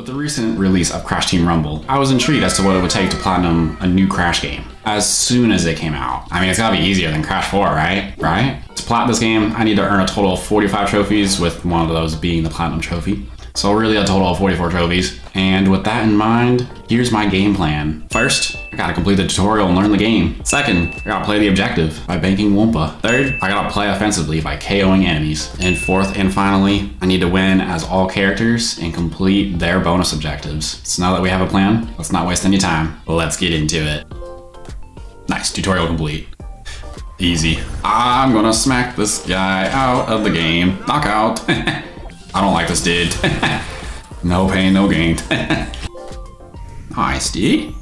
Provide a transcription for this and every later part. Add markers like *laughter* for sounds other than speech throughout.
With the recent release of Crash Team Rumble, I was intrigued as to what it would take to platinum a new Crash game as soon as it came out. I mean, it's gotta be easier than Crash 4, right? Right? To plat this game, I need to earn a total of 45 trophies, with one of those being the platinum trophy. So really a total of 44 trophies. And with that in mind, here's my game plan. First, I gotta complete the tutorial and learn the game. Second, I gotta play the objective by banking Wumpa. Third, I gotta play offensively by KOing enemies. And fourth and finally, I need to win as all characters and complete their bonus objectives. So now that we have a plan, let's not waste any time. Let's get into it. Nice, tutorial complete. Easy. I'm gonna smack this guy out of the game. Knockout. *laughs* I don't like this dude. *laughs* no pain, no gain. *laughs* nice, dude.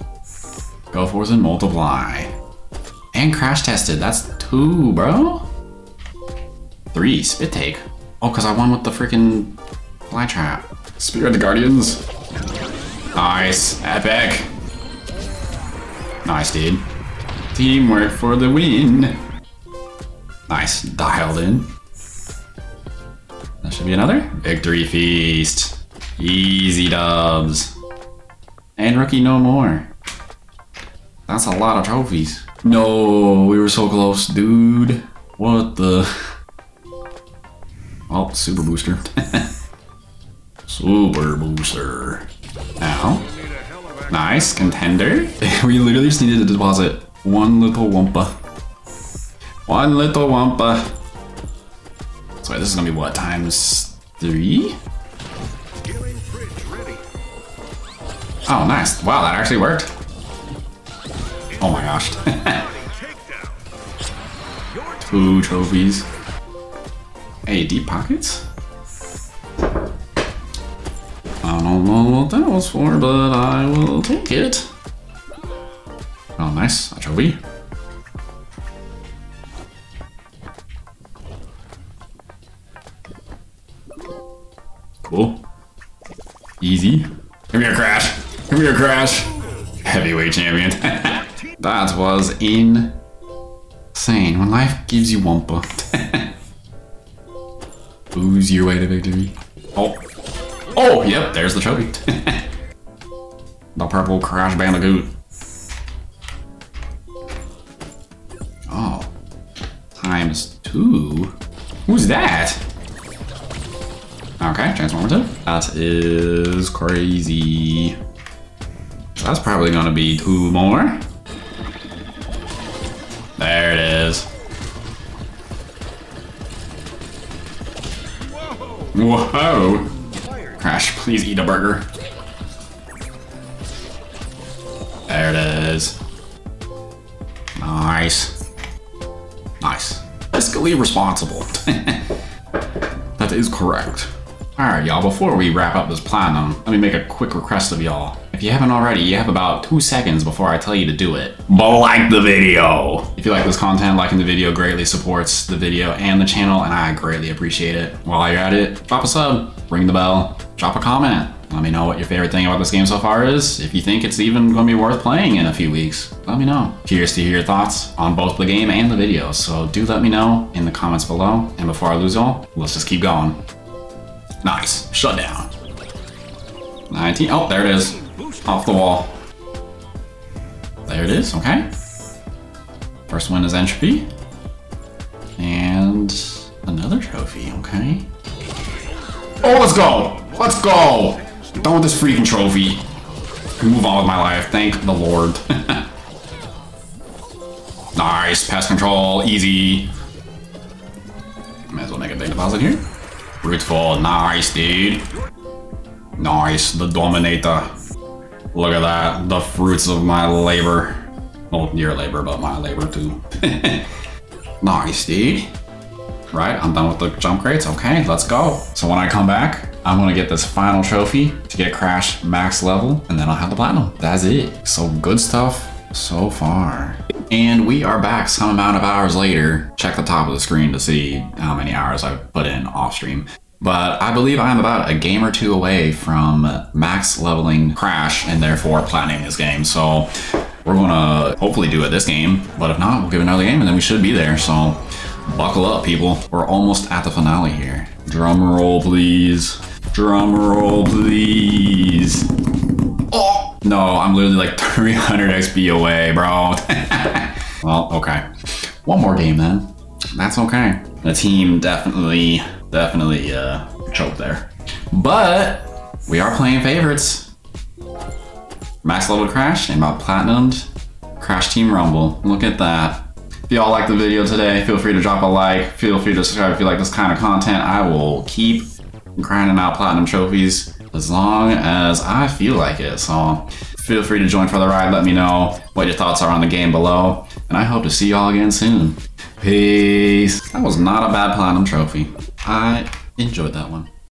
Go forth and multiply. And crash tested. That's two, bro. Three, spit take. Oh, because I won with the freaking fly trap. Spirit of the Guardians. Nice. Epic. Nice, dude. Teamwork for the win. Nice. Dialed in. Should be another. Victory Feast. Easy dubs. And Rookie No More. That's a lot of trophies. No, we were so close, dude. What the? Oh, Super Booster. *laughs* super Booster. Now. Nice, contender. *laughs* we literally just needed to deposit one little Wumpa. One little Wumpa. So this is gonna be what, times three? Oh, nice. Wow, that actually worked. Oh my gosh. *laughs* Two trophies. Hey, deep pockets? I don't know what that was for, but I will take it. Oh, nice. A trophy. Cool. Easy. Give me a crash. Give me a crash. Heavyweight champion. *laughs* that was insane. When life gives you Wumpa. *laughs* Ooze your way to victory. Oh. Oh, yep, there's the trophy. *laughs* the purple Crash Bandicoot. Oh. Times two? Who's that? Okay, Transformer 2. That is crazy. That's probably gonna be two more. There it is. Whoa! Crash, please eat a burger. There it is. Nice. Nice. Fiscally responsible. *laughs* that is correct. Alright, y'all, before we wrap up this platinum, let me make a quick request of y'all. If you haven't already, you have about two seconds before I tell you to do it. But like the video! If you like this content, liking the video greatly supports the video and the channel, and I greatly appreciate it. While you're at it, drop a sub, ring the bell, drop a comment. Let me know what your favorite thing about this game so far is. If you think it's even going to be worth playing in a few weeks, let me know. Curious to hear your thoughts on both the game and the video, so do let me know in the comments below. And before I lose all, let's just keep going. Nice. Shut down. 19. Oh, there it is. Off the wall. There it is. Okay. First one is entropy. And another trophy. Okay. Oh, let's go. Let's go. Done with this freaking trophy. Move on with my life. Thank the Lord. *laughs* nice. Pass control. Easy. May as well make a big deposit here. Fruitful, nice, dude. Nice, the Dominator. Look at that, the fruits of my labor. Well, your labor, but my labor too. *laughs* nice, dude. Right, I'm done with the jump crates. Okay, let's go. So when I come back, I'm gonna get this final trophy to get Crash max level, and then I'll have the platinum. That's it. So good stuff so far. And we are back some amount of hours later. Check the top of the screen to see how many hours I've put in off stream. But I believe I'm about a game or two away from max leveling Crash and therefore planning this game. So we're gonna hopefully do it this game, but if not, we'll give another game and then we should be there. So buckle up, people. We're almost at the finale here. Drum roll, please. Drum roll, please. No, I'm literally like *laughs* 300 XP away, bro. *laughs* well, okay. One more game then. That's okay. The team definitely, definitely uh, choked there. But we are playing favorites. Max level Crash and about platinumed Crash Team Rumble. Look at that. If y'all like the video today, feel free to drop a like. Feel free to subscribe if you like this kind of content. I will keep grinding out platinum trophies as long as I feel like it. So feel free to join for the ride. Let me know what your thoughts are on the game below. And I hope to see y'all again soon. Peace. That was not a bad platinum trophy. I enjoyed that one.